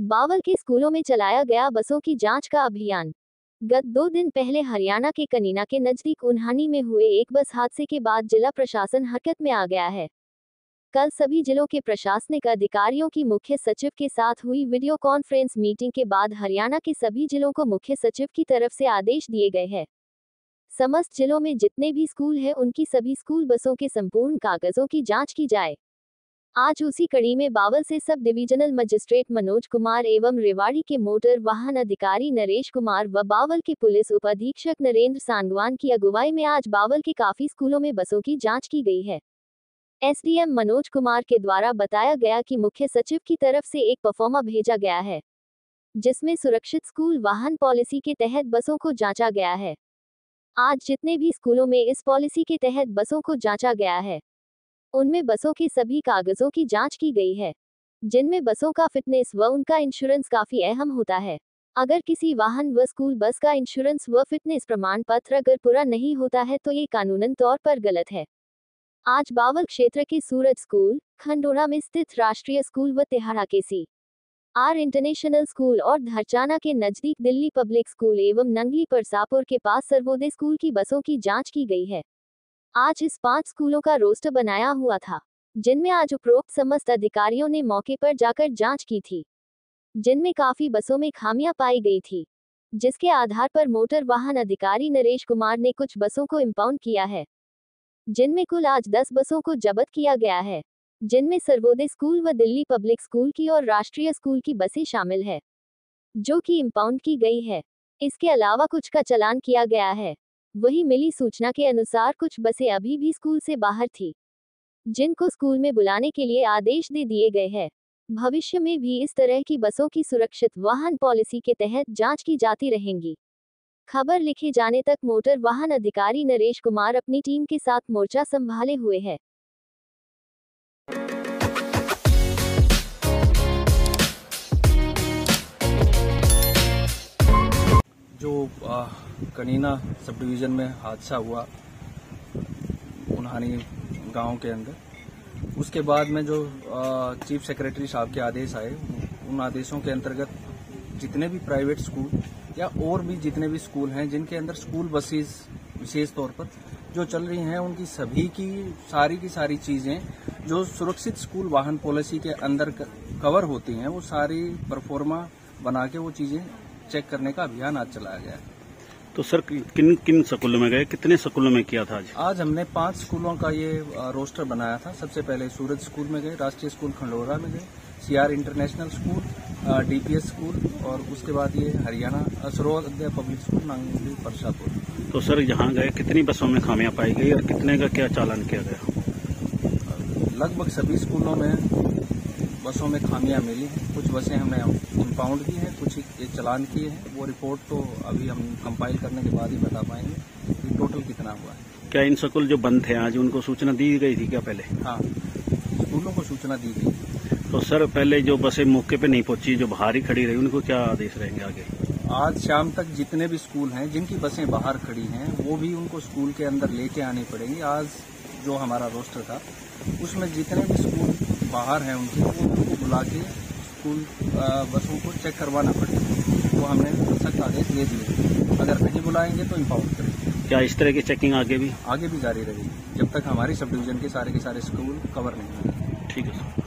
बावल के स्कूलों में चलाया गया बसों की जाँच का अभियान। गत दो दिन पहले हरियाणा के कनीना के नज़दीक उन्हानी में हुए एक बस हादसे के बाद जिला प्रशासन हरकत में आ गया है। कल सभी जिलों के प्रशासनिक अधिकारियों की मुख्य सचिव के साथ हुई वीडियो कॉन्फ्रेंस मीटिंग के बाद हरियाणा के सभी जिलों को मुख्य सचिव की तरफ़ से आदेश दिए गए हैं। समस्त जिलों में जितने भी स्कूल हैं, उनकी सभी स्कूल बसों के संपूर्ण कागजों की जाँच की जाए। आज उसी कड़ी में बावल से sub divisional magistrate Manoj Kumar एवं रेवाड़ी के मोटर वाहन अधिकारी नरेश कुमार व बावल के पुलिस उप अधीक्षक नरेंद्र सांगवान की अगुवाई में आज बावल के काफ़ी स्कूलों में बसों की जाँच की गई है। एसडीएम मनोज कुमार के द्वारा बताया गया कि मुख्य सचिव की तरफ़ से एक परफॉर्मा भेजा गया है, जिसमें सुरक्षित स्कूल वाहन पॉलिसी के तहत बसों को जांचा गया है। आज जितने भी स्कूलों में इस पॉलिसी के तहत बसों को जांचा गया है। उनमें बसों के सभी कागजों की जाँच की गई है, जिनमें बसों का फिटनेस व उनका इंश्योरेंस काफ़ी अहम होता है। अगर किसी वाहन व स्कूल बस का इंश्योरेंस व फिटनेस प्रमाण पत्र अगर पूरा नहीं होता है तो ये कानूनन तौर पर गलत है। आज बावल क्षेत्र के सूरज स्कूल, खंडोरा में स्थित राष्ट्रीय स्कूल व तिहाड़ा के सी। आर इंटरनेशनल स्कूल और धरचाना के नज़दीक दिल्ली पब्लिक स्कूल एवं नंगली परसापुर के पास सर्वोदय स्कूल की बसों की जाँच की गई है। आज इस पाँच स्कूलों का रोस्टर बनाया हुआ था, जिनमें आज उपरोक्त समस्त अधिकारियों ने मौके पर जाकर जाँच की थी। जिनमें काफ़ी बसों में खामियाँ पाई गई थी, जिसके आधार पर मोटर वाहन अधिकारी नरेश कुमार ने कुछ बसों को इम्पाउंड किया है। जिनमें कुल आज दस बसों को जब्त किया गया है, जिनमें सर्वोदय स्कूल व दिल्ली पब्लिक स्कूल की और राष्ट्रीय स्कूल की बसें शामिल है, जो कि इम्पाउंड की गई है। इसके अलावा कुछ का चलान किया गया है। वही मिली सूचना के अनुसार कुछ बसें अभी भी स्कूल से बाहर थी जिनको स्कूल में बुलाने के लिए आदेश दे दिए गए हैं। भविष्य में भी इस तरह की बसों की सुरक्षित वाहन पॉलिसी के तहत जाँच की जाती रहेंगी। खबर लिखे जाने तक मोटर वाहन अधिकारी नरेश कुमार अपनी टीम के साथ मोर्चा संभाले हुए हैं। जो आ, कनीना सब डिवीज़न में हादसा हुआ उन्हानी गाँव के अंदर। उसके बाद में जो चीफ सेक्रेटरी साहब के आदेश आए, उन आदेशों के अंतर्गत जितने भी प्राइवेट स्कूल या और भी जितने भी स्कूल हैं, जिनके अंदर स्कूल बसेस विशेष तौर पर जो चल रही हैं, उनकी सभी की सारी की सारी चीज़ें जो सुरक्षित स्कूल वाहन पॉलिसी के अंदर कवर होती हैं, वो सारी परफॉर्मा बना के वो चीज़ें चेक करने का अभियान आज चलाया गया है। तो सर किन किन स्कूलों में गए? कितने स्कूलों में किया था आज? आज हमने पाँच स्कूलों का ये रोस्टर बनाया था। सबसे पहले सूरज स्कूल में गए राष्ट्रीय स्कूल खंडोरा में गए CR international school DPS school और उसके बाद ये हरियाणा सरोदय पब्लिक स्कूल नांगली परसापुर। तो सर यहाँ गए कितनी बसों में खामियाँ पाई गई और कितने का क्या चालान किया गया? लगभग सभी स्कूलों में बसों में खामियाँ मिली हैं। कुछ बसें हमने इम्पाउंड की हैं कुछ चलान किए हैं। वो रिपोर्ट तो अभी हम कंपाइल करने के बाद ही बता पाएँगे कि टोटल कितना हुआ है। क्या इन स्कूल जो बंद थे आज उनको सूचना दी गई थी क्या पहले? हाँ स्कूलों को सूचना दी गई। तो सर पहले जो बसें मौके पे नहीं पहुँची जो बाहर ही खड़ी रही उनको क्या आदेश रहेंगे आगे? आज शाम तक जितने भी स्कूल हैं जिनकी बसें बाहर खड़ी हैं वो भी उनको स्कूल के अंदर लेके आनी पड़ेंगी। आज जो हमारा रोस्टर था उसमें जितने भी स्कूल बाहर हैं उनके वो उनको बुला के स्कूल बसों को चेक करवाना पड़ेगा। वो हमने सख्त आदेश दे दिए। अगर नहीं बुलाएँगे तो इम्पाउंड करेंगे। क्या इस तरह की चेकिंग आगे भी? आगे भी जारी रहेगी। जब तक हमारी सब डिवीज़न के सारे के सारे स्कूल कवर नहीं होंगे। ठीक है सर